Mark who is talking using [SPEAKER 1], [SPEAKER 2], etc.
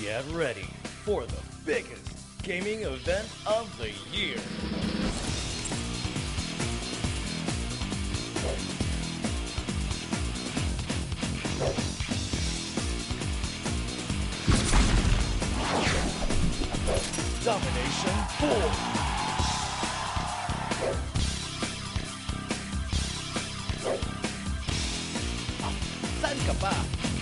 [SPEAKER 1] Get ready for the biggest gaming event of the year. Domination 4. San ka?